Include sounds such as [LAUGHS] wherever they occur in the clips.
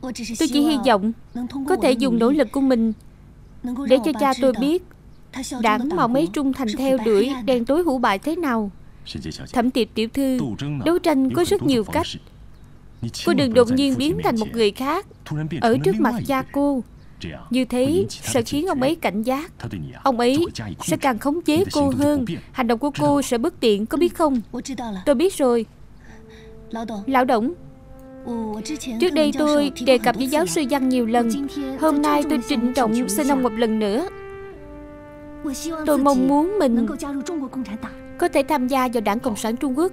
Tôi chỉ hy vọng Có thể dùng nỗ lực của mình Để cho cha tôi biết Đảng mà mấy trung thành theo đuổi Đen tối hủ bại thế nào Thẩm tiệp tiểu thư Đấu tranh có rất nhiều cách。Cô đừng đột nhiên biến thành một người khác Ở trước mặt cha cô。Như thế sẽ khiến ông ấy cảnh giác。Ông ấy sẽ càng khống chế cô hơn。Hành động của cô sẽ bất tiện có biết không？Tôi biết rồi。Lão 董 Trước đây tôi đề cập với giáo sư Văn nhiều lần. Hôm nay tôi trịnh trọng xin ông một lần nữa. Tôi mong muốn mình có thể tham gia vào đảng Cộng sản Trung Quốc.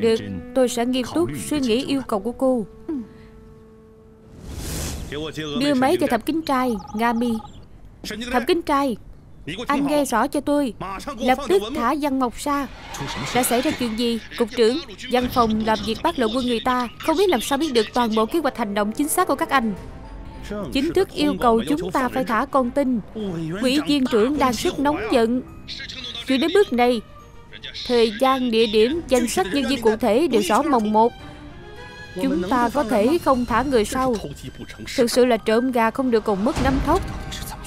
Được, tôi sẽ nghiêm túc suy nghĩ yêu cầu của cô. Đưa máy cho thẩm kính trai, Nga Mi. Thẩm kính trai Anh nghe rõ cho tôi. Lập tức thả văn mộc ra Đã xảy ra chuyện gì? Cục trưởng Văn phòng làm việc bắt lộ quân người ta Không biết làm sao biết được toàn bộ kế hoạch hành động chính xác của các anh. Chính thức yêu cầu chúng ta phải thả con tin. Quỹ viên trưởng đang rất nóng giận. Chuyện đến bước này Thời gian, địa điểm, danh sách nhân viên cụ thể đều rõ mồng một. Chúng ta có thể không thả người sau. Thực sự là trộm gà không được còn mất nắm thóc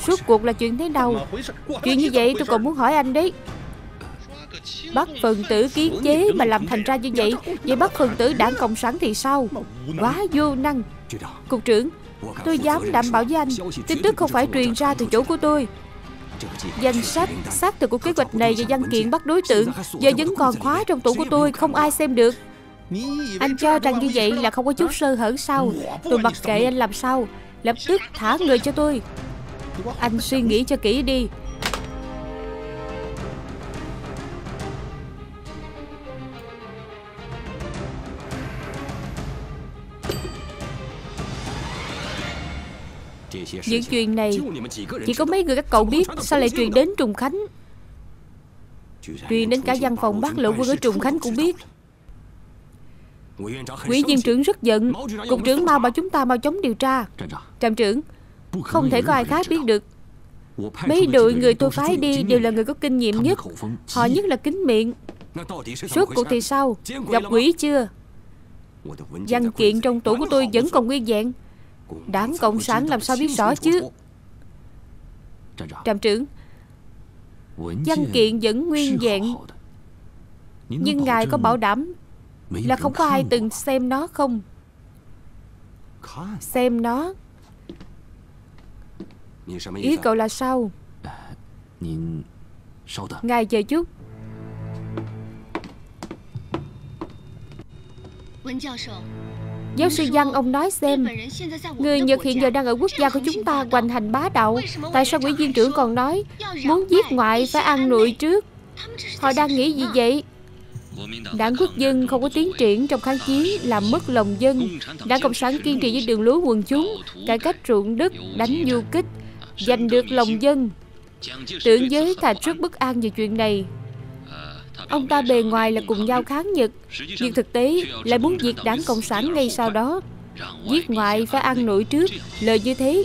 Suốt cuộc là chuyện thế nào? Chuyện như vậy tôi còn muốn hỏi anh đấy. Bắt phần tử kiến chế mà làm thành ra như vậy Vậy bắt phần tử đảng Cộng sản thì sao? Quá vô năng. Cục trưởng, Tôi dám đảm bảo với anh, Tin tức không phải truyền ra từ chỗ của tôi. Danh sách, xác thực của kế hoạch này và văn kiện bắt đối tượng Giờ vẫn còn khóa trong tủ của tôi, Không ai xem được. Anh cho rằng như vậy là không có chút sơ hở sao? Tôi mặc kệ anh làm sao, Lập tức thả người cho tôi. Anh suy nghĩ cho kỹ đi. Những chuyện này Chỉ có mấy người các cậu biết. Sao lại truyền đến Trùng Khánh? Truyền đến cả văn phòng bác lộ quân ở Trùng Khánh cũng biết. Quỹ viên trưởng rất giận. Cục trưởng mau bảo chúng ta mau chóng điều tra. Trạm trưởng không thể có ai khác biết được. Mấy đội người tôi phái đi đều là người có kinh nghiệm nhất. Họ nhất là kính miệng. Suốt cuộc thì sao? Gặp quỷ chưa? Văn kiện trong tủ của tôi vẫn còn nguyên vẹn. Đảng Cộng sản làm sao biết rõ chứ? Trạm trưởng, Văn kiện vẫn nguyên vẹn. Nhưng ngài có bảo đảm Là không có ai từng xem nó không? Xem nó Ý cậu là sao? Ngài chờ chút Giáo sư Văn ông nói xem Người Nhật hiện giờ đang ở quốc gia của chúng ta hoành hành bá đạo. Tại sao quỹ viên trưởng còn nói Muốn giết ngoại phải ăn nội trước? Họ đang nghĩ gì vậy? Đảng quốc dân không có tiến triển trong kháng chiến làm mất lòng dân. Đảng Cộng sản kiên trì với đường lối quần chúng Cải cách ruộng đất, đánh du kích Giành được lòng dân. Tưởng giới thà rất bất an về chuyện này. Ông ta bề ngoài là cùng nhau kháng Nhật, Nhưng thực tế lại muốn diệt đảng Cộng sản ngay sau đó. Giết ngoại phải ăn nội trước. Lời như thế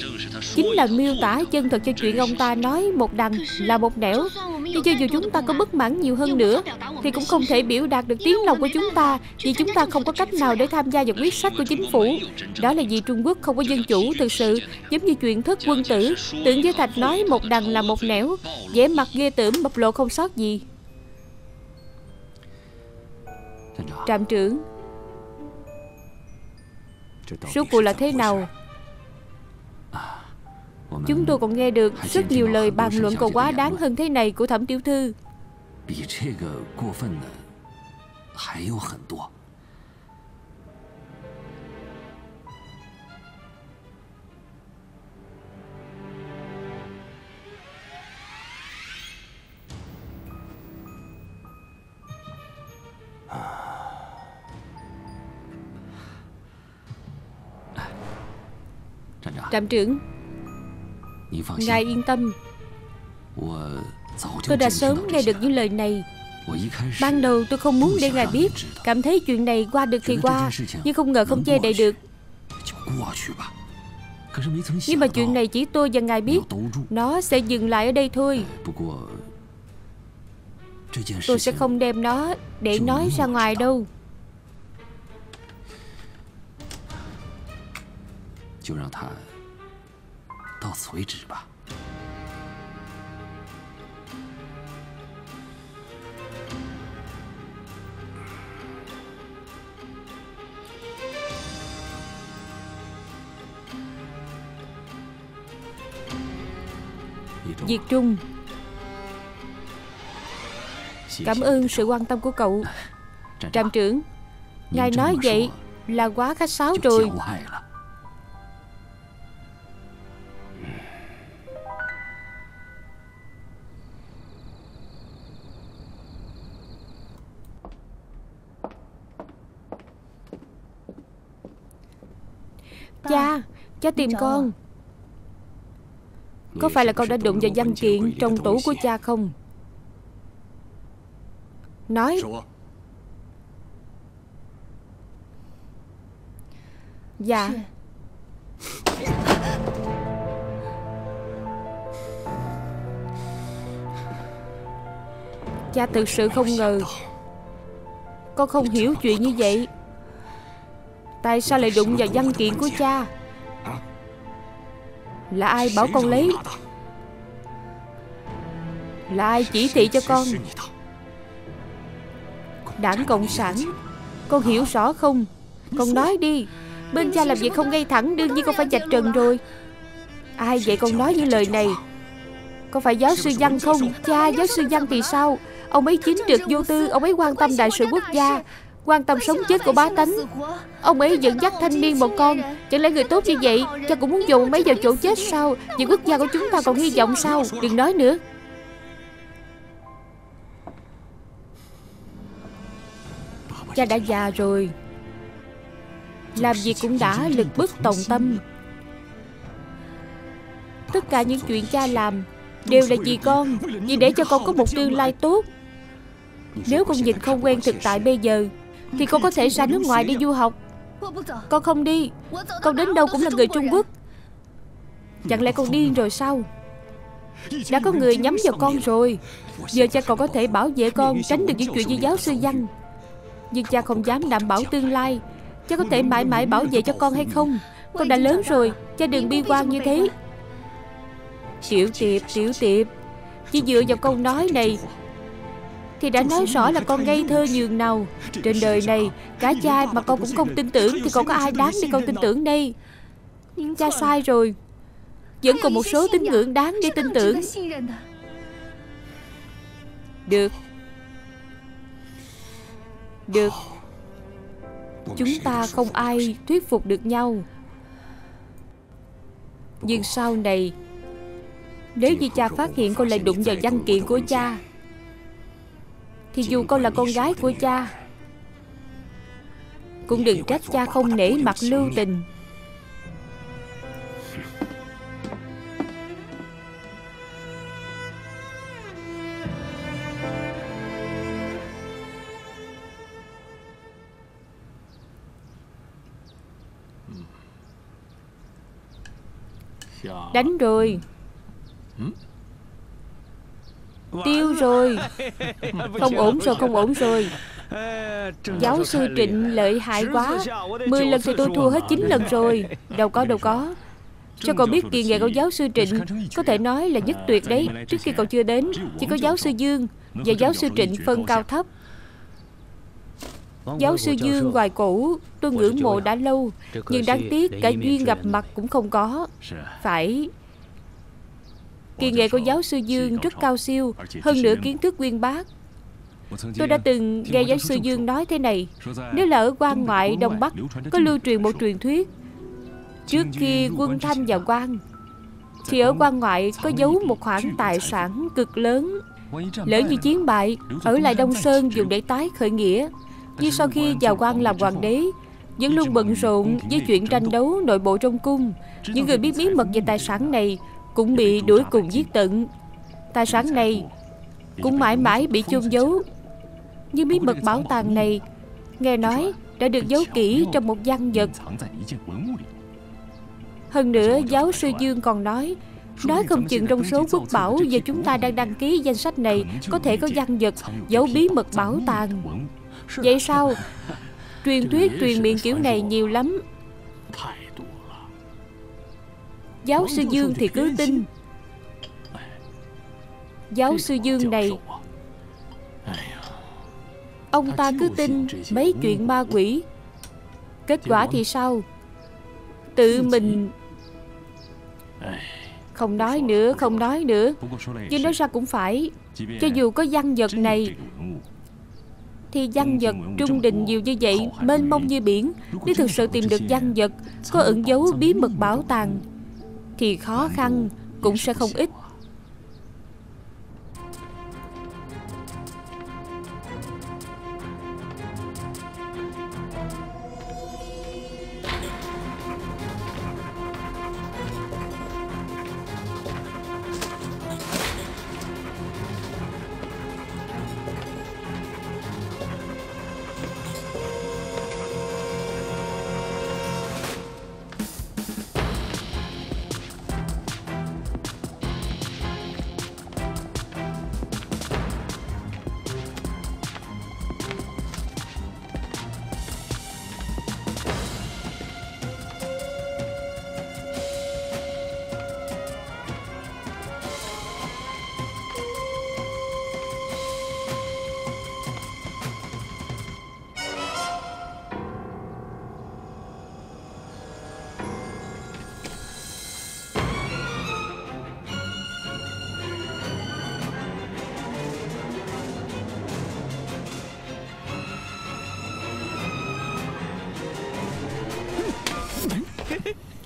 Chính là miêu tả chân thật cho chuyện ông ta nói Một đằng là một nẻo. Nhưng cho dù chúng ta có bất mãn nhiều hơn nữa, Thì cũng không thể biểu đạt được tiếng lòng của chúng ta, Vì chúng ta không có cách nào để tham gia vào quyết sách của chính phủ. Đó là vì Trung Quốc không có dân chủ thực sự, Giống như chuyện thất quân tử. Tưởng với Thạch nói một đằng là một nẻo, vẻ mặt ghê tởm bộc lộ không sót gì. Trạm trưởng Số cuộc là thế nào? Chúng tôi còn nghe được rất nhiều lời bàn luận còn quá đáng hơn thế này của thẩm tiểu thư Trạm trưởng. Ngài yên tâm. Tôi đã sớm nghe được những lời này. Ban đầu tôi không muốn để ngài biết. Cảm thấy chuyện này qua được thì qua Nhưng không ngờ không che đậy được. Nhưng mà chuyện này chỉ tôi và ngài biết. Nó sẽ dừng lại ở đây thôi. Tôi sẽ không đem nó để nói ra ngoài đâu 就让他到此为止吧。Diệt Trung Cảm ơn sự quan tâm của cậu Trạm trưởng Ngài nói vậy là quá khách sáo rồi Cha tìm con. Có phải là con đã đụng vào văn kiện Trong tủ của cha không? Nói. Dạ. Cha thực sự không ngờ. Con không hiểu chuyện như vậy. Tại sao lại đụng vào văn kiện của cha là ai bảo con lấy? Là ai chỉ thị cho con? Đảng Cộng sản, Con hiểu rõ không? Con nói đi. Bên cha làm việc không ngay thẳng, Đương nhiên con phải chạch trần rồi. Ai vậy con nói như lời này? Có phải giáo sư văn không? Cha, giáo sư văn thì sao? Ông ấy chính trực vô tư, Ông ấy quan tâm đại sự quốc gia. Quan tâm sống chết của bá tánh. Ông ấy dẫn dắt thanh niên một con. Chẳng lẽ người tốt như vậy Cha cũng muốn dùng mấy vào chỗ chết sao Vì quốc gia của chúng ta còn hy vọng sao? Đừng nói nữa. Cha đã già rồi. Làm gì cũng đã lực bất tòng tâm. Tất cả những chuyện cha làm Đều là vì con, Vì để cho con có một tương lai tốt. Nếu con nhìn không quen thực tại bây giờ thì con có thể ra nước ngoài đi du học. Con không đi. Con đến đâu cũng là người Trung Quốc. Chẳng lẽ con điên rồi sao? Đã có người nhắm vào con rồi. Giờ cha còn có thể bảo vệ con Tránh được những chuyện như giáo sư văn Nhưng cha không dám đảm bảo tương lai. Cha có thể mãi mãi bảo vệ cho con hay không? Con đã lớn rồi Cha đừng bi quan như thế. Tiểu tiệp, tiểu tiệp Chỉ dựa vào câu nói này thì đã nói rõ là con ngây thơ nhường nào. Trên đời này, Cả cha mà con cũng không tin tưởng Thì còn có ai đáng để con tin tưởng đây? Cha sai rồi. Vẫn còn một số tín ngưỡng đáng để tin tưởng. Được. Được. Chúng ta không ai thuyết phục được nhau. Nhưng sau này, Nếu như cha phát hiện con lại đụng vào văn kiện của cha thì dù con là con gái của cha, Cũng đừng trách cha không nể mặt lưu tình. Đánh rồi. Tiêu rồi. [LAUGHS] Không ổn rồi không ổn rồi? Giáo sư Trịnh lợi hại quá. Mười lần thì tôi thua hết chín lần rồi. [LAUGHS] Đâu có đâu có. Cho cậu biết kỳ nghệ của giáo sư Trịnh Có thể nói là nhất tuyệt đấy. Trước khi cậu chưa đến Chỉ có giáo sư Dương Và giáo sư Trịnh phân cao thấp. Giáo sư Dương ngoài cổ Tôi ngưỡng mộ đã lâu Nhưng đáng tiếc cả duyên gặp mặt cũng không có. Phải Kỳ nghệ của giáo sư Dương rất cao siêu Hơn nữa kiến thức uyên bác. Tôi đã từng nghe giáo sư Dương nói thế này Nếu là ở quan ngoại Đông Bắc Có lưu truyền một truyền thuyết. Trước khi quân Thanh vào quan Thì ở quan ngoại có giấu một khoản tài sản cực lớn. Lỡ như chiến bại Ở lại Đông Sơn dùng để tái khởi nghĩa. Nhưng sau khi vào quan làm hoàng đế Vẫn luôn bận rộn với chuyện tranh đấu nội bộ trong cung Những người biết bí mật về tài sản này cũng bị đuổi cùng giết tận. Tài sản này Cũng mãi mãi bị chôn giấu. Nhưng bí mật bảo tàng này, Nghe nói đã được giấu kỹ trong một văn vật. Hơn nữa, giáo sư Dương còn nói Nói không chừng trong số quốc bảo Và chúng ta đang đăng ký danh sách này Có thể có văn vật giấu bí mật bảo tàng. Vậy sao? Truyền thuyết truyền miệng kiểu này nhiều lắm. Giáo sư Dương thì cứ tin. Giáo sư Dương này Ông ta cứ tin mấy chuyện ma quỷ. [LAUGHS] Kết quả thì sao? Tự mình Không nói nữa, không nói nữa. Nhưng nói ra cũng phải. Cho dù có văn vật này Thì văn vật trung đình nhiều như vậy Mênh mông như biển Nếu thực sự tìm được văn vật Có ẩn dấu bí mật bảo tàng thì khó khăn cũng sẽ không ít.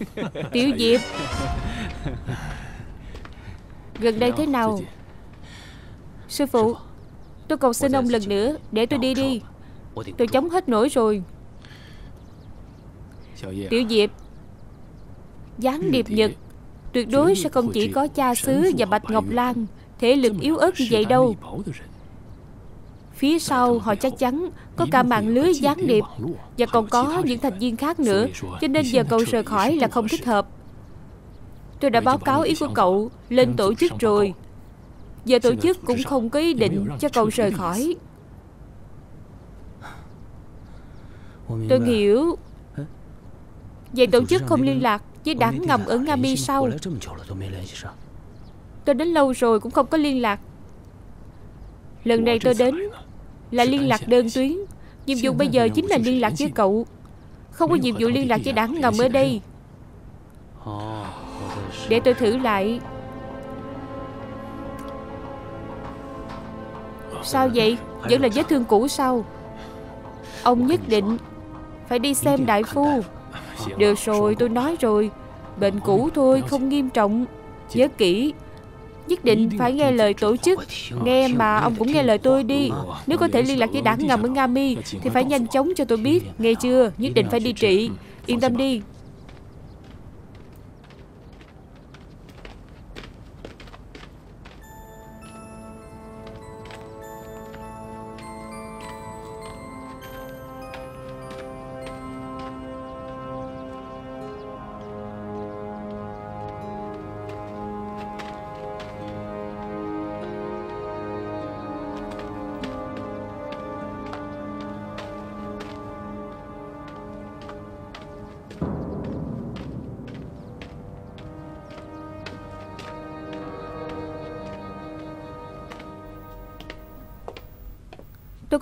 [LAUGHS] Tiểu Diệp. Gần đây thế nào? Sư phụ Tôi cầu xin ông lần nữa Để tôi đi đi. Tôi chống hết nổi rồi. Tiểu Diệp. Gián điệp Nhật Tuyệt đối sẽ không chỉ có cha xứ và Bạch Ngọc Lan Thể lực yếu ớt như vậy đâu Phía sau họ chắc chắn có cả mạng lưới gián điệp Và còn có những thành viên khác nữa, Cho nên giờ cậu rời khỏi là không thích hợp. Tôi đã báo cáo ý của cậu lên tổ chức rồi. Giờ tổ chức cũng không có ý định cho cậu rời khỏi. Tôi hiểu. Vậy tổ chức không liên lạc với đảng ngầm ở Nga Mi sau Tôi đến lâu rồi cũng không có liên lạc. Lần này tôi đến là liên lạc đơn tuyến. Nhiệm vụ bây giờ chính là liên lạc với cậu. Không có nhiệm vụ liên lạc với đảng ngầm ở đây. Để tôi thử lại. Sao vậy? Vẫn là vết thương cũ sao? Ông nhất định Phải đi xem đại phu. Được rồi tôi nói rồi. Bệnh cũ thôi không nghiêm trọng. Nhớ kỹ Nhất định phải nghe lời tổ chức. Nghe mà ông cũng nghe lời tôi đi. Nếu có thể liên lạc với đảng ngầm ở Nga Mi, Thì phải nhanh chóng cho tôi biết. Nghe chưa? Nhất định phải đi trị. Yên tâm đi.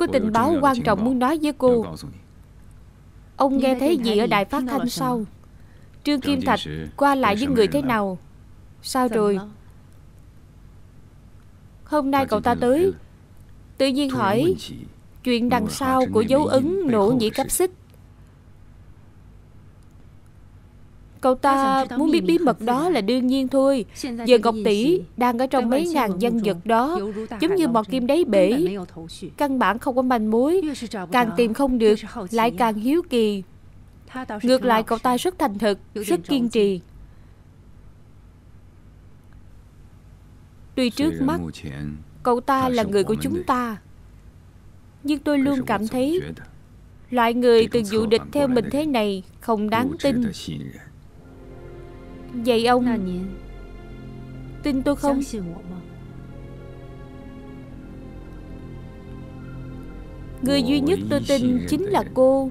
Có tình báo quan trọng muốn nói với cô. Ông nghe thấy gì ở đài phát thanh sau Trương Kim Thạch qua lại với người thế nào? Sao rồi? Hôm nay cậu ta tới. Tự nhiên hỏi Chuyện đằng sau của dấu ấn nổ nhĩ cấp xích Cậu ta muốn biết bí mật đó là đương nhiên thôi. Giờ Ngọc Tỷ đang ở trong mấy ngàn dân vật đó Giống như mọt kim đáy bể. Căn bản không có manh mối. Càng tìm không được Lại càng hiếu kỳ. Ngược lại cậu ta rất thành thực Rất kiên trì. Tuy trước mắt Cậu ta là người của chúng ta. Nhưng tôi luôn cảm thấy Loại người từng dụ địch theo mình thế này Không đáng tin Vậy ông Tin tôi không? Người duy nhất tôi tin chính là cô.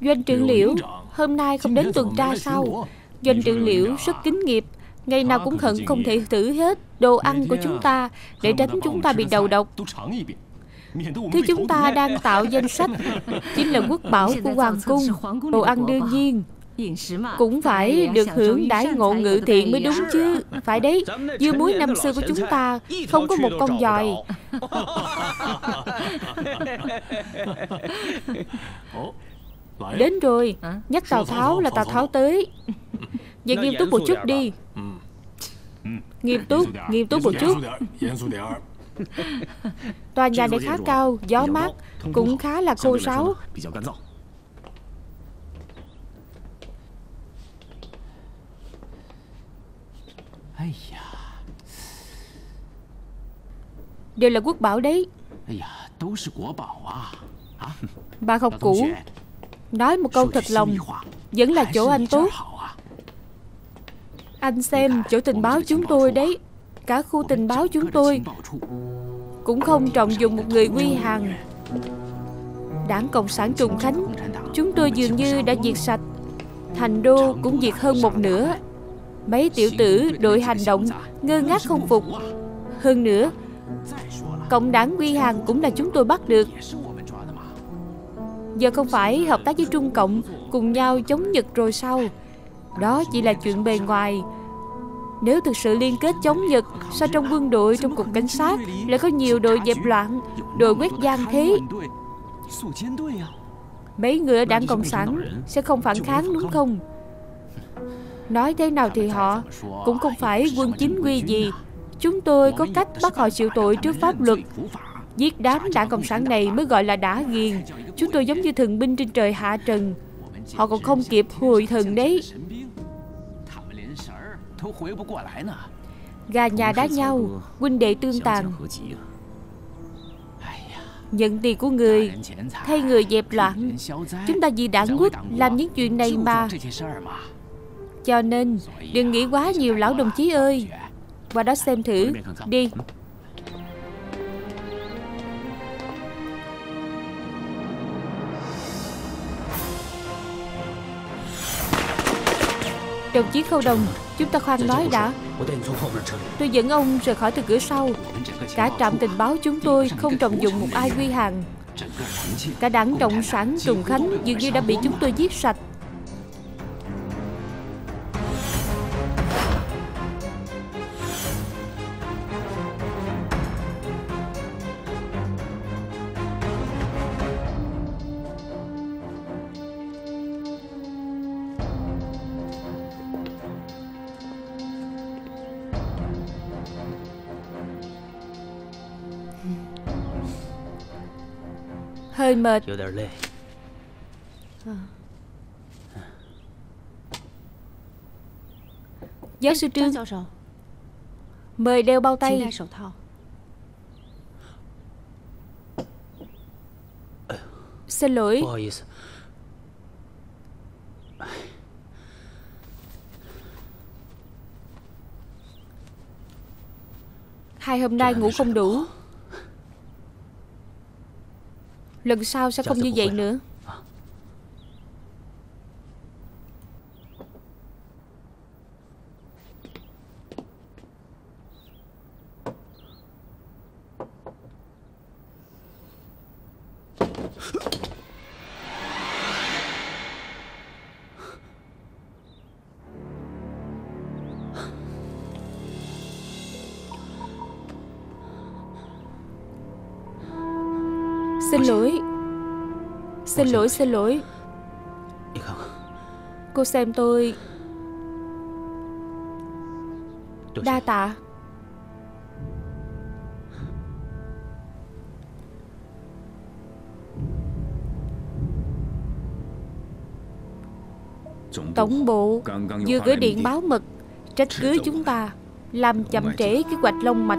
Doanh trưởng Liễu Hôm nay không đến tuần tra sao? Doanh trưởng Liễu rất kính nghiệp. Ngày nào cũng hận không thể thử hết Đồ ăn của chúng ta Để tránh chúng ta bị đầu độc. Thứ chúng ta đang tạo danh sách Chính là quốc bảo của Hoàng Cung Đồ ăn đương nhiên. Cũng phải được hưởng đãi ngộ ngự thiện mới đúng chứ. Phải đấy Dưa muối năm xưa của chúng ta Không có một con dòi [LAUGHS] Đến rồi. Nhắc Tào Tháo là Tào Tháo tới. [LAUGHS] Vậy nghiêm túc một chút đi. Nghiêm túc Nghiêm túc một chút. Tòa nhà này khá cao Gió mát Cũng khá là khô sáo. Đều là quốc bảo đấy. Bà học cũ Nói một câu thật lòng, Vẫn là chỗ anh tốt. Anh xem chỗ tình báo chúng tôi đấy. Cả khu tình báo chúng tôi Cũng không trọng dụng một người nguy hàng. Đảng Cộng sản Trùng Khánh, Chúng tôi dường như đã diệt sạch. Thành đô cũng diệt hơn một nửa. Mấy tiểu tử đội hành động Ngơ ngác không phục. Hơn nữa, Cộng đảng Quy Hàng cũng là chúng tôi bắt được. Giờ không phải hợp tác với Trung Cộng Cùng nhau chống Nhật rồi sao? Đó chỉ là chuyện bề ngoài. Nếu thực sự liên kết chống Nhật Sao trong quân đội, trong cục cảnh sát Lại có nhiều đội dẹp loạn Đội quét gian thế? Mấy người ở đảng Cộng sản Sẽ không phản kháng đúng không? Nói thế nào thì họ Cũng không phải quân chính quy gì. Chúng tôi có cách bắt họ chịu tội trước pháp luật. Giết đám đảng Cộng sản này mới gọi là đã ghiền. Chúng tôi giống như thần binh trên trời hạ trần. Họ còn không kịp hồi thần đấy. Gà nhà đá nhau, Huynh đệ tương tàn. Nhận tiền của người, Thay người dẹp loạn. Chúng ta vì đảng quốc Làm những chuyện này mà. Cho nên, Đừng nghĩ quá nhiều, lão đồng chí ơi. Qua đó xem thử. Đi. Đồng chí Khâu Đồng, Chúng ta khoan nói đã. Tôi dẫn ông rời khỏi từ cửa sau. Cả trạm tình báo chúng tôi Không trọng dụng một ai quy hàng. Cả đảng Cộng sản Trùng Khánh Dường như đã bị chúng tôi giết sạch. Hơi mệt. Giáo sư Trương Mời đeo bao tay. Xin lỗi. Hai hôm nay ngủ không đủ Lần sau sẽ không như vậy nữa Xin lỗi, xin lỗi. Cô xem tôi. Đa tạ. Tổng bộ vừa gửi điện báo mật Trách cứ chúng ta Làm chậm trễ kế hoạch long mạch.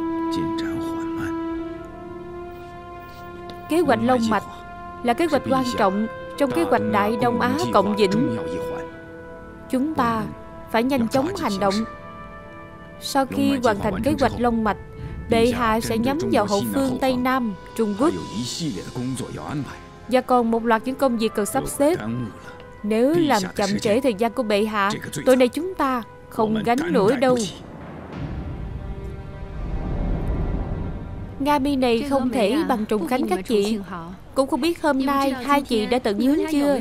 Kế hoạch long mạch là kế hoạch quan trọng trong kế hoạch Đại Đông Á Cộng Vĩnh. Chúng ta phải nhanh chóng hành động. Sau khi hoàn thành kế hoạch Long Mạch, Bệ Hạ sẽ nhắm vào hậu phương Tây Nam, Trung Quốc. Và còn một loạt những công việc cần sắp xếp Nếu làm chậm trễ thời gian của bệ hạ Tội này chúng ta không gánh nổi đâu Nga mi này không thể bằng trùng khánh các chị cũng không biết hôm nay hai chị đã tận hứng chưa?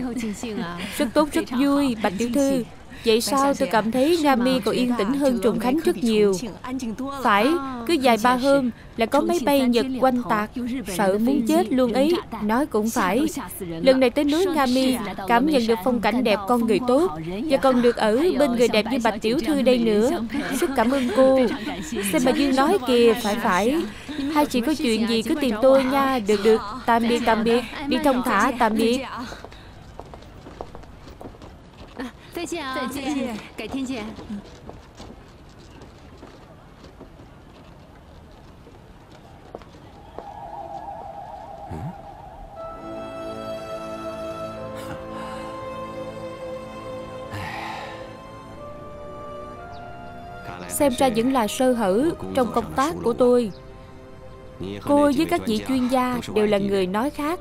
Rất tốt [LAUGHS] rất vui Bạch Tiểu Thư Vậy sao tôi cảm thấy Nam Mi còn yên tĩnh hơn Trùng Khánh rất nhiều? Phải, cứ vài ba hôm là có máy bay Nhật quanh tạc. Sợ muốn chết luôn ấy. Nói cũng phải. Lần này tới núi Nga Mi Cảm nhận được phong cảnh đẹp con người tốt Và còn được ở bên người đẹp như Bạch Tiểu Thư đây nữa. Rất cảm ơn cô. [LAUGHS] Xem bà Dương nói kìa Phải phải. Hai chị có chuyện gì cứ tìm tôi nha. Được được. Tạm biệt tạm biệt. Đi thông thả tạm biệt 再见啊！再见，改天见。Xem ra vẫn là sơ hở trong công tác của tôi Cô với các vị chuyên gia đều là người nói khác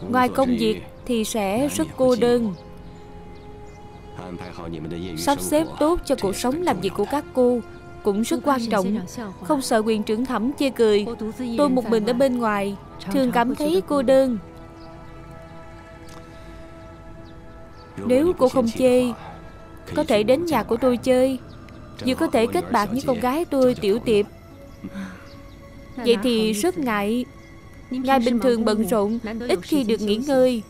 Ngoài công việc thì sẽ rất cô đơn Sắp xếp tốt cho cuộc sống làm việc của các cô cũng rất quan trọng. Không sợ quyền trưởng thẩm chê cười. Tôi một mình ở bên ngoài Thường cảm thấy cô đơn. Nếu cô không chê Có thể đến nhà của tôi chơi. Vừa có thể kết bạn với con gái tôi Tiểu Tiệp. Vậy thì rất ngại Ngài bình thường bận rộn Ít khi được nghỉ ngơi.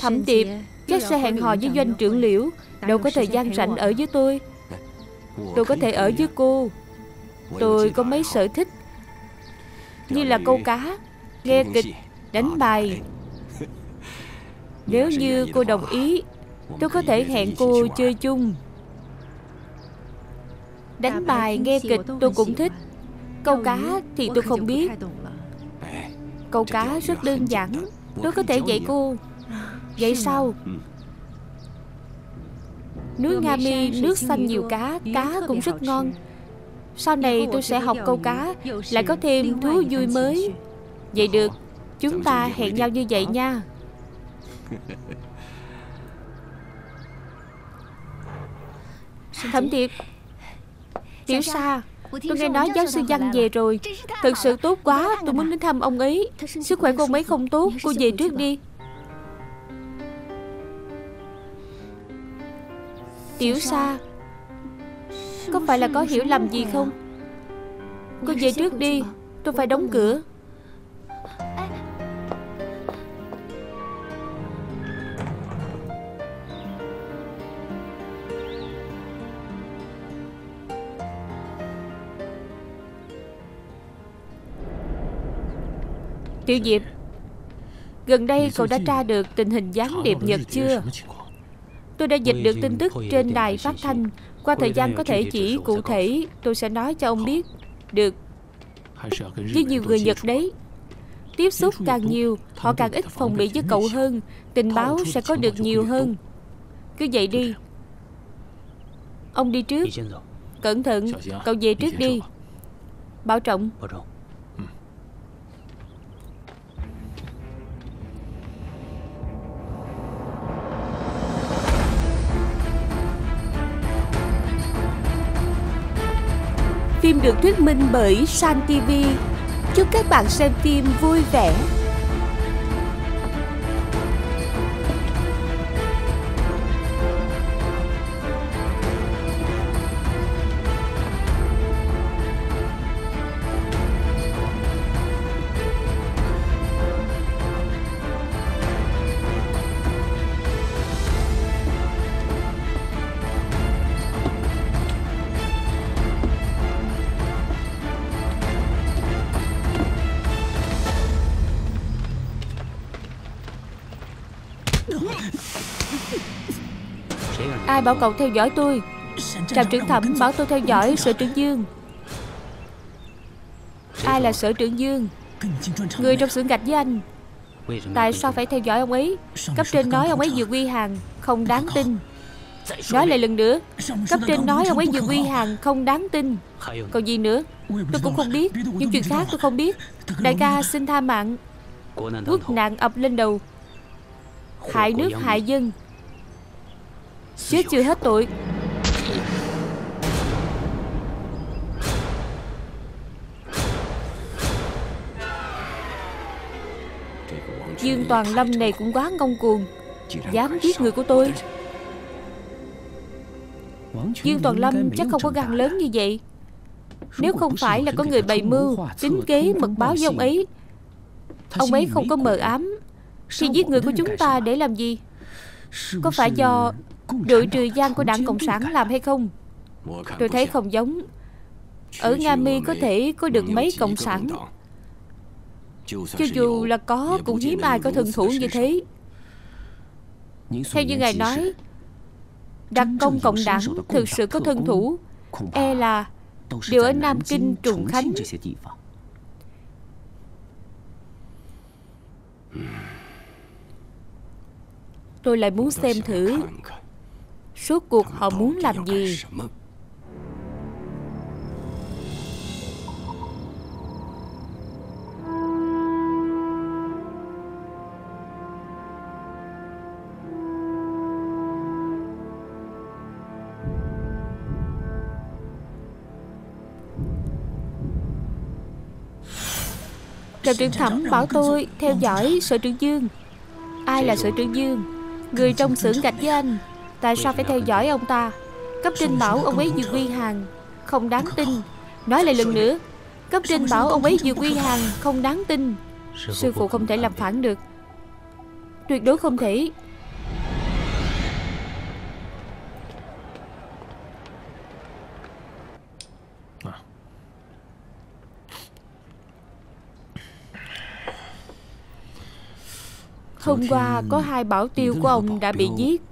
Thẩm Tiệp Chắc sẽ hẹn hò với doanh trưởng liễu Đâu có thời gian rảnh ở với tôi. Tôi có thể ở với cô. Tôi có mấy sở thích. Như là câu cá Nghe kịch Đánh bài. Nếu như cô đồng ý Tôi có thể hẹn cô chơi chung. Đánh bài, nghe kịch tôi cũng thích. Câu cá thì tôi không biết. Câu cá rất đơn giản Tôi có thể dạy cô. Vậy sao? Núi Nga Mi nước xanh nhiều cá Cá cũng rất ngon. Sau này tôi sẽ học câu cá Lại có thêm thú vui mới. Vậy được Chúng ta hẹn nhau như vậy nha. [LAUGHS] Thẩm Tiệp Tiểu Sa Tôi nghe nói giáo sư Văn về rồi. Thật sự tốt quá Tôi muốn đến thăm ông ấy. Sức khỏe của ông ấy không tốt Cô về trước đi Tiểu Sa Có phải là có hiểu lầm gì không? Cô về trước đi Tôi phải đóng cửa. Tiểu Diệp Gần đây cậu đã tra được tình hình gián điệp Nhật chưa Tôi đã dịch được tin tức trên đài phát thanh. Qua thời gian có thể chỉ cụ thể Tôi sẽ nói cho ông biết Được Với nhiều người Nhật đấy. Tiếp xúc càng nhiều Họ càng ít phòng bị với cậu hơn. Tình báo sẽ có được nhiều hơn. Cứ vậy đi. Ông đi trước. Cẩn thận. Cậu về trước đi. Bảo trọng được thuyết minh bởi San TV. Chúc các bạn xem phim vui vẻ. Ai bảo cậu theo dõi tôi? Trạm trưởng thẩm bảo tôi theo dõi sở trưởng Dương. Ai là sở trưởng Dương? Người trong xưởng gạch với anh. Tại sao phải theo dõi ông ấy? Cấp trên nói ông ấy vừa quy hàng, Không đáng tin. Nói lại lần nữa, Cấp trên nói ông ấy vừa quy hàng, Không đáng tin. Còn gì nữa? Tôi cũng không biết Những chuyện khác tôi không biết. Đại ca xin tha mạng. Quốc nạn ập lên đầu. Hại nước hại dân. Chứ chưa hết tội. Dương Toàn Lâm này cũng quá ngông cuồng. Dám giết người của tôi. Dương Toàn Lâm chắc không có gan lớn như vậy. Nếu không phải là có người bày mưu Tính kế mật báo với ông ấy. Ông ấy không có mờ ám Khi giết người của chúng ta để làm gì? Có phải do đội trừ gian của đảng Cộng sản làm hay không? Tôi thấy không giống. Ở Nga Mi có thể có được mấy Cộng sản. Cho dù là có Cũng hiếm ai có thân thủ như thế. Theo như Ngài nói Đặc công Cộng đảng thực sự có thân thủ E là Đều ở Nam Kinh, Trùng Khánh Tôi lại muốn xem thử Suốt cuộc họ muốn làm gì? Trầm trưởng thẩm bảo tôi theo dõi sở trưởng Dương. Ai là sở trưởng Dương Người trong xưởng gạch với anh, Tại sao phải theo dõi ông ta? Cấp trên bảo ông ấy vừa quy hàng, Không đáng tin. Nói lại lần nữa, Cấp trên bảo ông ấy vừa quy hàng, Không đáng tin. Sư phụ không thể làm phản được. Tuyệt đối không thể. Hôm qua có hai bảo tiêu của ông đã bị giết.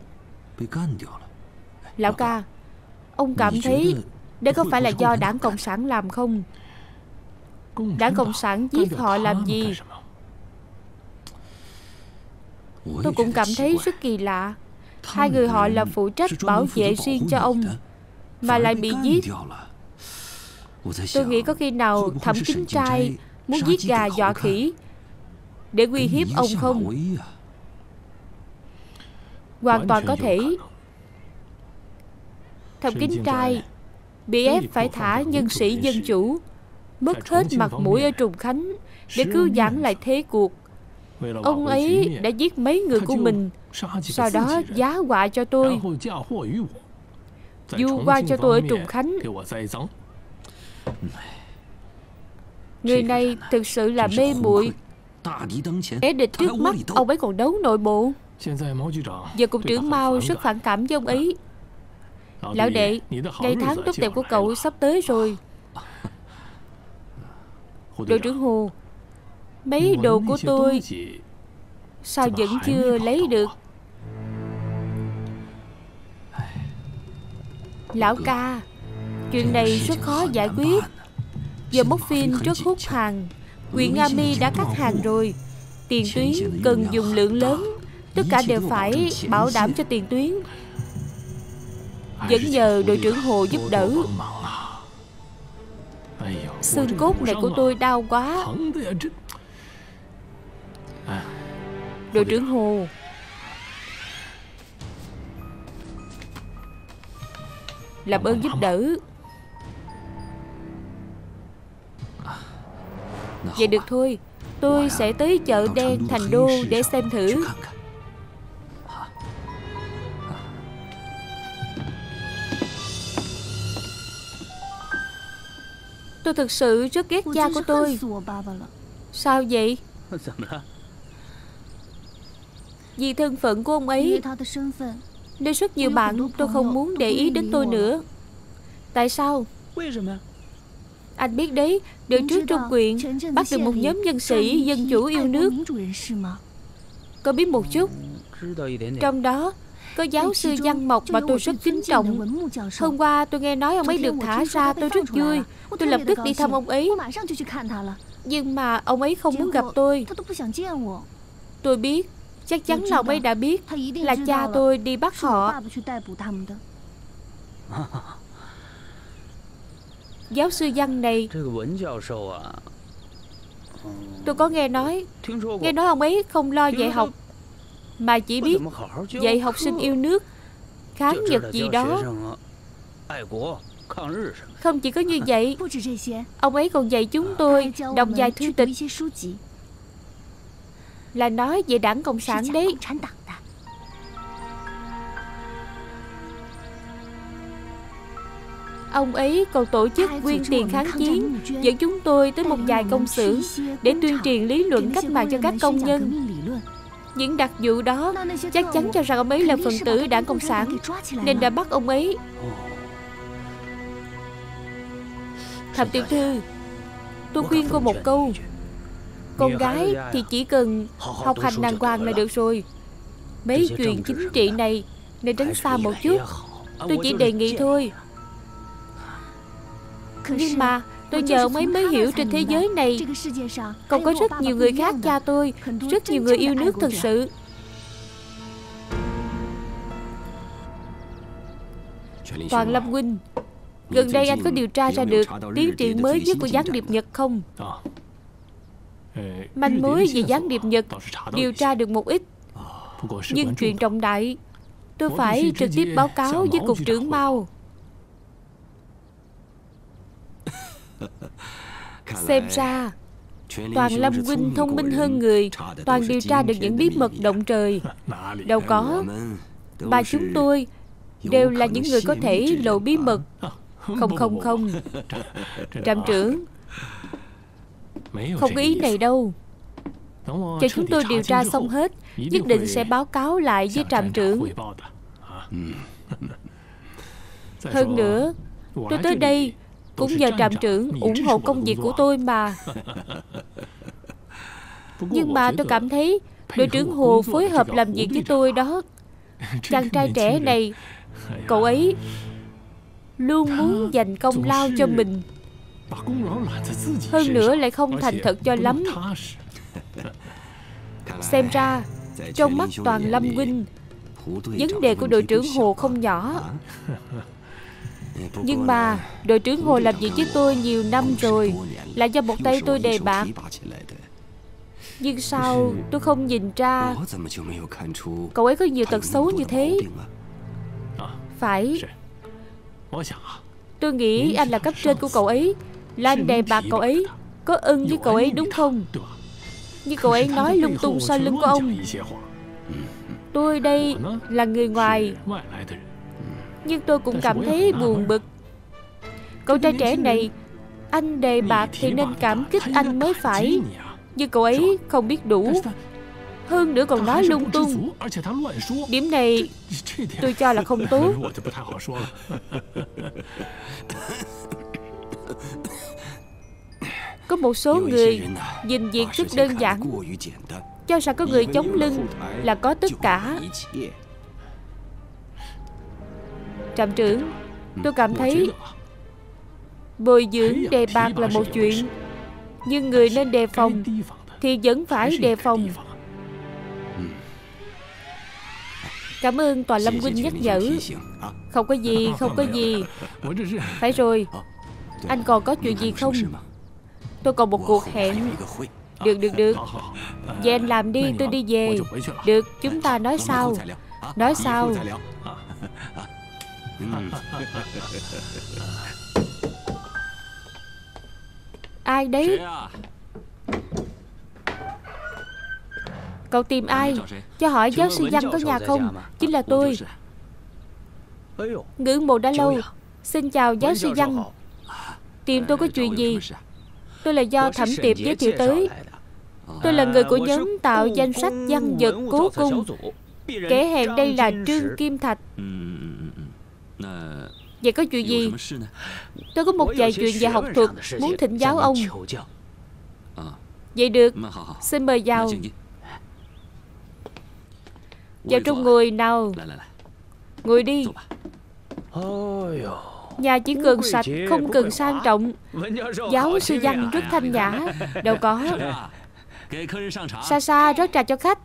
Lão ca, Ông cảm thấy Đây có phải là do đảng Cộng sản làm không? Đảng Cộng sản giết họ làm gì? Tôi cũng cảm thấy rất kỳ lạ. Hai người họ là phụ trách bảo vệ riêng cho ông Mà lại bị giết. Tôi nghĩ có khi nào thẩm kính trai Muốn giết gà dọa khỉ để uy hiếp ông không? Hoàn toàn có thể. Thẩm kính trai Bị ép phải thả nhân sĩ dân chủ Mất hết mặt mũi ở Trùng Khánh Để cứu giảng lại thế cuộc. Ông ấy đã giết mấy người của mình Sau đó giá họa cho tôi. Du quan cho tôi ở Trùng Khánh. Người này thực sự là mê muội Kẻ địch trước mắt Ông ấy còn đấu nội bộ. Giờ cục trưởng Mao rất phản cảm với ông ấy. Lão đệ Ngày tháng tốt đẹp của cậu sắp tới rồi. Đội trưởng Hồ Mấy đồ của tôi Sao vẫn chưa lấy được? Lão ca Chuyện này rất khó giải quyết. Giờ mốc phim rất hút hàng Quyện Nga Mi đã cắt hàng rồi. Tiền tuyến cần dùng lượng lớn Tất cả đều phải bảo đảm cho tiền tuyến. Vẫn nhờ đội trưởng Hồ giúp đỡ. Xương cốt này của tôi đau quá. Đội trưởng Hồ. Làm ơn giúp đỡ Vậy được thôi Tôi sẽ tới chợ đen thành đô để xem thử. Tôi thực sự rất ghét cha của tôi. Sao vậy? Vì thân phận của ông ấy Nên rất nhiều bạn tôi không muốn để ý đến tôi nữa. Tại sao Anh biết đấy Đợt trước trong quyện Bắt được một nhóm nhân sĩ Dân chủ yêu nước. Có biết một chút? Trong đó có giáo sư Văn Mộc mà tôi rất kính trọng. Hôm qua tôi nghe nói ông ấy được thả ra Tôi rất vui. Tôi lập tức đi thăm ông ấy. Nhưng mà ông ấy không muốn gặp tôi. Tôi biết Chắc chắn là ông ấy đã biết Là cha tôi đi bắt họ [LAUGHS] Giáo sư Văn này. Tôi có nghe nói Nghe nói ông ấy không lo dạy học Mà chỉ biết dạy học sinh yêu nước Kháng Nhật gì đó. Không chỉ có như [LAUGHS] vậy Ông ấy còn dạy chúng tôi Đọc vài thư tịch. Là nói về đảng Cộng sản đấy Ông ấy còn tổ chức quyên tiền kháng chiến Dẫn chúng tôi tới một vài công xưởng Để tuyên truyền lý luận cách mạng cho các công nhân. Những đặc vụ đó chắc chắn cho rằng ông ấy là phần tử đảng Cộng sản Nên đã bắt ông ấy. Thẩm tiểu thư Tôi khuyên cô một câu. Con gái thì chỉ cần học hành đàng hoàng là được rồi. Mấy chuyện chính trị này Nên tránh xa một chút. Tôi chỉ đề nghị thôi nhưng mà tôi ông ấy mới hiểu trên thế giới này. Còn có rất nhiều người khác cha tôi Rất nhiều người yêu nước thật sự. Toàn Lâm Huynh Gần đây anh có điều tra ra được Tiến triển mới nhất của gián điệp Nhật không? Manh mối về gián điệp Nhật Điều tra được một ít Nhưng chuyện trọng đại Tôi phải trực tiếp báo cáo với Cục trưởng Mao [LAUGHS] Xem ra Toàn Lâm Huynh thông minh hơn người Toàn điều tra được những bí mật động trời. [LAUGHS] Đâu có. Ba chúng tôi Đều là những người có thể lộ bí mật. Không không [LAUGHS] không. Trạm trưởng. Không có ý này đâu. Chờ chúng tôi điều tra xong hết Nhất định sẽ báo cáo lại với trạm trưởng. Hơn nữa Tôi tới đây cũng nhờ trạm trưởng [LAUGHS] ủng hộ công việc của tôi mà. Nhưng mà tôi cảm thấy Đội trưởng Hồ phối hợp làm việc với tôi đó. [LAUGHS] Chàng trai trẻ này Cậu ấy Luôn muốn dành công lao cho mình. Hơn nữa lại không thành thật cho lắm. Xem ra Trong mắt toàn Lâm Huynh Vấn đề của đội trưởng Hồ không nhỏ [LAUGHS] nhưng mà, đội trưởng Hồ làm việc với tôi nhiều năm rồi Là do một tay tôi đề bạc Nhưng sao tôi không nhìn ra Cậu ấy có nhiều tật xấu như thế? Phải. Tôi nghĩ anh là cấp trên của cậu ấy, Là anh đề bạc cậu ấy, Có ân với cậu ấy đúng không? Nhưng cậu ấy nói lung tung sau lưng của ông. Tôi đây là người ngoài nhưng tôi cũng cảm thấy buồn bực Cậu trai trẻ này Anh đề bạc thì nên cảm kích anh mới phải Nhưng cậu ấy không biết đủ Hơn nữa còn nói lung tung Điểm này tôi cho là không tốt Có một số người nhìn việc rất đơn giản Cho rằng có người chống lưng là có tất cả Trạm trưởng Tôi cảm thấy Bồi dưỡng đề bạc là một chuyện Nhưng người nên đề phòng Thì vẫn phải đề phòng. Cảm ơn Tòa Lâm Huynh nhắc nhở. Không có gì, không có gì. Phải rồi. Anh còn có chuyện gì không? Tôi còn một cuộc hẹn. Được, được, được Vậy anh làm đi, tôi đi về. Được, chúng ta nói sau. Nói sau Ai đấy? Cậu tìm ai? Cho hỏi giáo sư Văn có nhà không? Chính là tôi. Ngưỡng mộ đã lâu. Xin chào giáo sư Văn. Tìm tôi có chuyện gì? Tôi là do thẩm tiệp giới thiệu tới. Tôi là người của nhóm tạo danh sách văn vật cố cung. Kẻ hẹn đây là Trương Kim Thạch Vậy có chuyện gì? Tôi có một vài chuyện về học thuật Muốn thỉnh giáo ông. Vậy được. Xin mời vào. Vào trong ngồi nào. Ngồi đi. Nhà chỉ cần sạch Không cần sang trọng. Giáo sư văn rất thanh nhã. [LAUGHS] Đâu có. Xa xa rót trà cho khách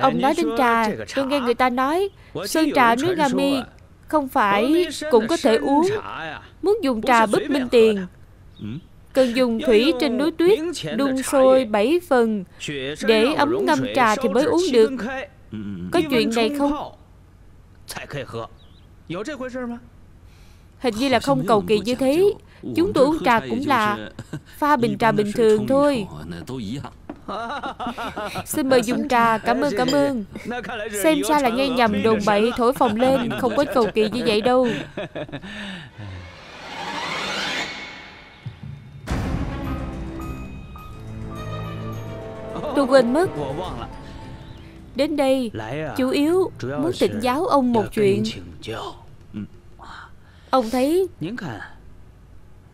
Ông nói đến trà Tôi nghe người ta nói Sơn trà nước Nga mi Không phải cũng có thể uống. Muốn dùng trà búp minh tiền. Cần dùng thủy trên núi tuyết Đun sôi 7 phần. Để ấm ngâm trà thì mới uống được. Có chuyện này không? Hình như là không cầu kỳ như thế. Chúng tôi uống trà cũng là Pha bình trà bình thường thôi [LAUGHS] Xin mời dùng trà, cảm ơn cảm ơn. Xem ra là nghe nhầm đồn bậy thổi phòng lên Không có cầu kỳ như vậy đâu. Tôi quên mất. Đến đây Chủ yếu muốn tịnh giáo ông một chuyện. Ông thấy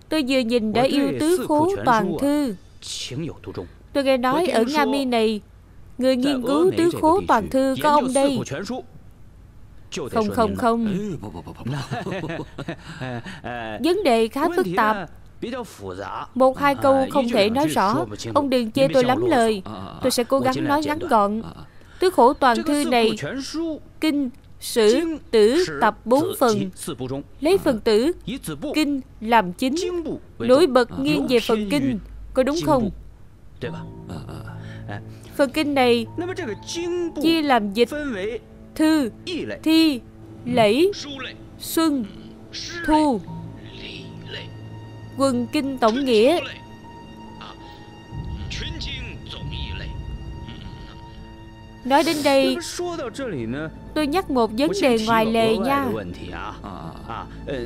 Tôi vừa nhìn đã yêu tứ khố toàn thư Tôi nghe nói ở Nga Mi này Người nghiên cứu tứ khố toàn thư có ông đây. Không không không [LAUGHS] Vấn đề khá phức tạp một hai câu không thể nói rõ Ông đừng chê tôi lắm lời Tôi sẽ cố gắng nói ngắn gọn Tứ khổ toàn thư này Kinh, sử, tử tập bốn phần Lấy phần tử, kinh làm chính Nổi bật nghiêng về phần kinh Có đúng không? Phần kinh này chia làm dịch Thư, thi, lẫy, xuân, thu Quân kinh tổng nghĩa。Nói đến đây Tôi nhắc một vấn đề ngoài lề nha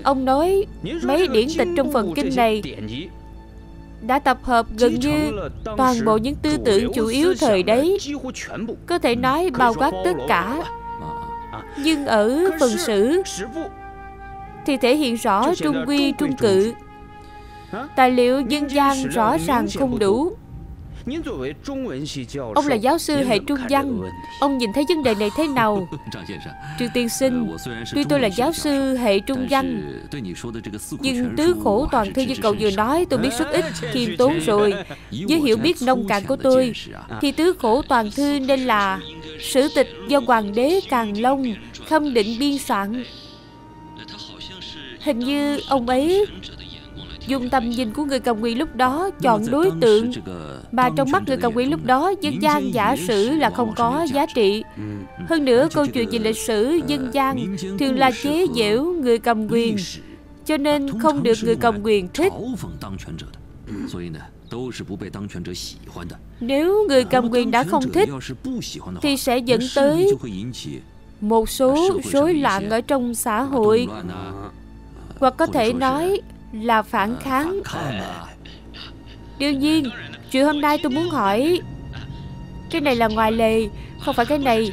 Ông nói Mấy điển tịch trong phần kinh này Đã tập hợp gần như Toàn bộ những tư tưởng chủ yếu thời đấy. Có thể nói bao quát tất cả. Nhưng ở phần sử Thì thể hiện rõ trung quy trung cự Tài liệu dân gian rõ ràng không đủ Ông là giáo sư hệ trung văn？Ông nhìn thấy vấn đề này thế nào? Trương tiên sinh Tuy tôi là giáo sư hệ trung văn Nhưng tứ khổ toàn thư như cậu vừa nói Tôi biết rất ít khiêm tốn rồi。Với hiểu biết nông cạn của tôi Thì tứ khổ toàn thư nên là Sử tịch do hoàng đế Càn Long Khâm định biên soạn。Hình như ông ấy Dùng tầm nhìn của người cầm quyền lúc đó Chọn đối tượng Mà trong mắt người cầm quyền lúc đó Dân gian giả sử là không có giá trị. Hơn nữa câu chuyện về lịch sử Dân gian thường là chế giễu người cầm quyền Cho nên không được người cầm quyền thích. Nếu người cầm quyền đã không thích Thì sẽ dẫn tới Một số rối loạn ở trong xã hội Hoặc có thể nói là phản kháng. Đương nhiên Chuyện hôm nay tôi muốn hỏi Cái này là ngoài lề Không phải cái này.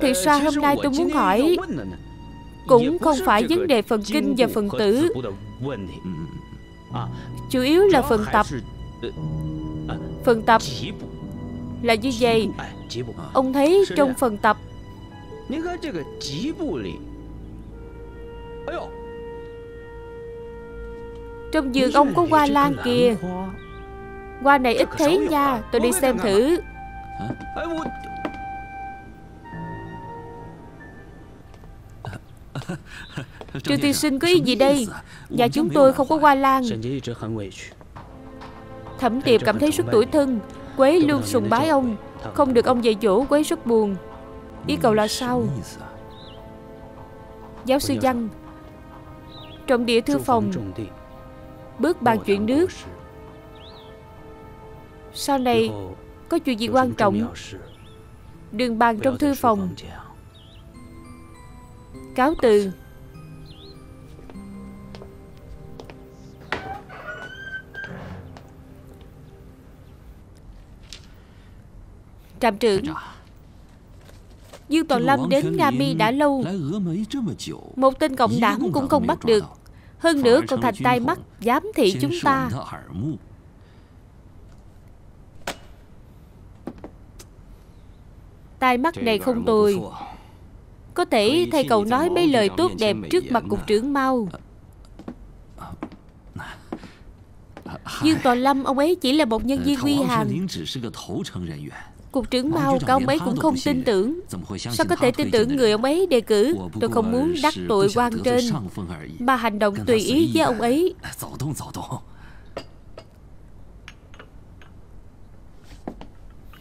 Thì ra hôm nay tôi muốn hỏi? Cũng không phải vấn đề phần kinh và phần tử. Chủ yếu là phần tập. Phần tập Là như vậy. Ông thấy trong phần tập Trong vườn ông có [LAUGHS] hoa lan kìa. Hoa này ít thấy nha Tôi đi xem thử. Trương tiên sinh có ý gì đây? Nhà chúng tôi không có hoa lan. Thẩm tiệp cảm thấy rất tủi thân Quế luôn sùng bái ông. Không được ông dạy dỗ Quế rất buồn. Ý cậu là sao? Giáo sư Văn Trọng địa thư phòng Bước bàn chuyện nước. Sau này Có chuyện gì quan trọng? Đừng bàn trong thư phòng. Cáo từ. Trạm trưởng. Dương Toàn Lâm đến Nga Mi đã lâu. Một tên cộng đảng cũng không bắt được hơn nữa còn thành tai mắt Giám thị chúng ta. Tai mắt này không tồi. Có thể thầy cậu nói mấy lời tốt đẹp Trước mặt cục trưởng mau Dương Toàn Lâm ông ấy chỉ là một nhân viên quy hàng Cục trưởng Mao các ông ấy cũng không tin tưởng. Sao có thể tin tưởng người ông ấy đề cử? Tôi không muốn đắc tội quan trên. Mà hành động tùy ý với ông ấy.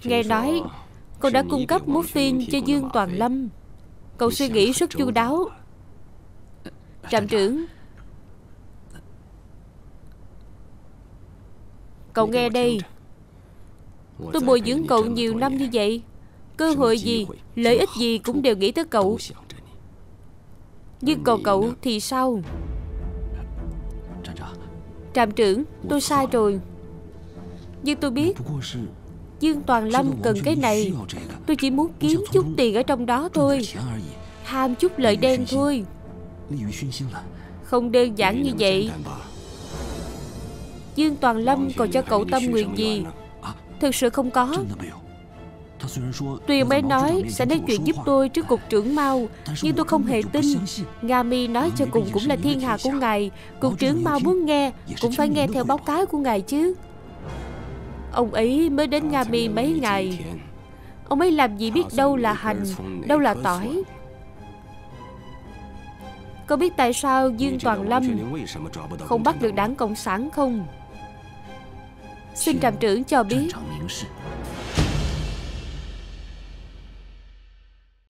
Nghe nói Cậu đã cung cấp morphine cho Dương Toàn Lâm. Cậu suy nghĩ rất chu đáo. Trạm trưởng. Cậu nghe đây. Tôi bồi dưỡng cậu nhiều năm như vậy. Cơ hội gì Lợi ích gì cũng đều nghĩ tới cậu. Nhưng còn cậu thì sao? Trạm trưởng Tôi sai rồi. Nhưng tôi biết Dương Toàn Lâm cần cái này. Tôi chỉ muốn kiếm chút tiền ở trong đó thôi. Tham chút lợi đen thôi. Không đơn giản như vậy. Dương Toàn Lâm còn cho cậu tâm nguyện gì Thực sự không có. Tuy ông ấy nói sẽ nói chuyện giúp tôi trước cục trưởng Mao Nhưng tôi không hề tin. Nga Mi nói cho cùng cũng là thiên hạ của ngài. Cục trưởng Mao muốn nghe Cũng phải nghe theo báo cáo của ngài chứ. Ông ấy mới đến Nga Mi mấy ngày. Ông ấy làm gì biết đâu là hành Đâu là tỏi. Có biết tại sao Dương Toàn Lâm Không bắt được đảng Cộng sản không Xin trạm trưởng cho biết.